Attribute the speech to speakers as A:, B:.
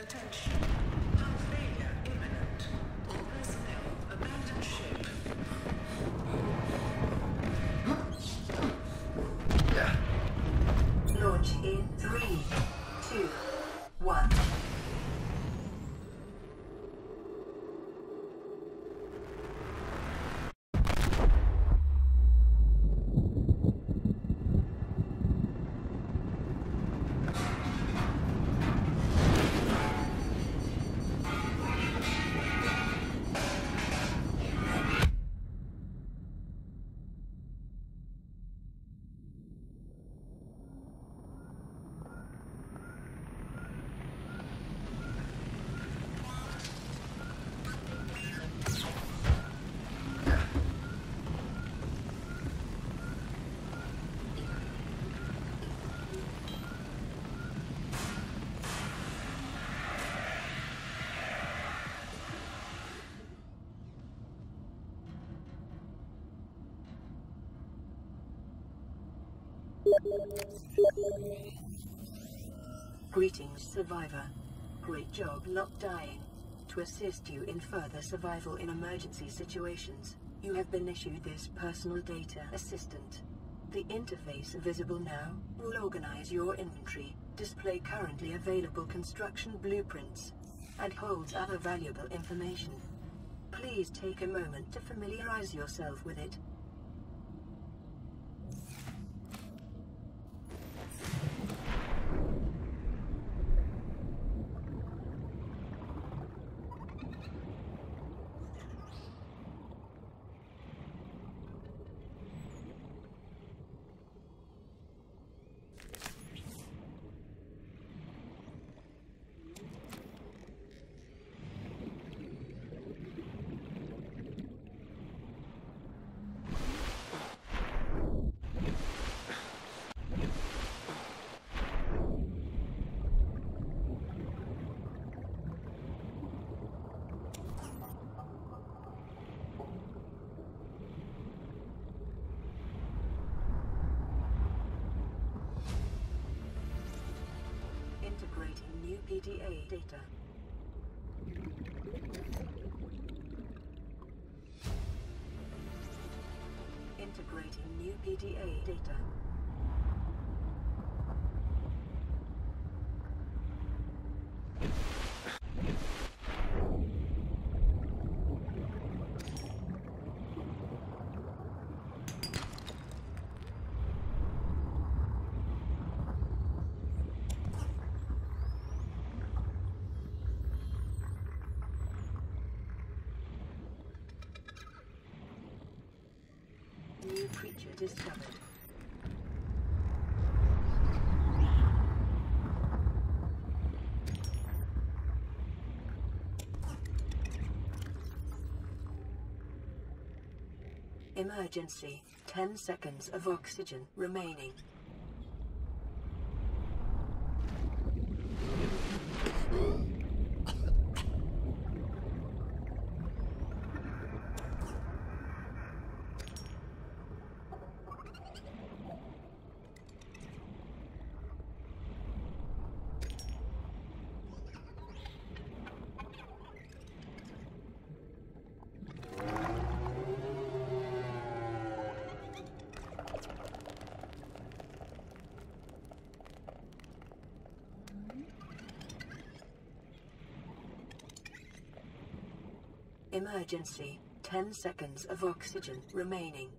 A: Attention.
B: Greetings, survivor. Great job not dying. To assist you in further survival in emergency situations, you have been issued this personal data assistant. The interface visible now will organize your inventory, display currently available construction blueprints, and holds other valuable information. Please take a moment to familiarize yourself with it. Integrating new PDA data. Integrating new PDA data. New creature discovered. Emergency. 10 seconds of oxygen remaining. Emergency. 10 seconds of oxygen remaining.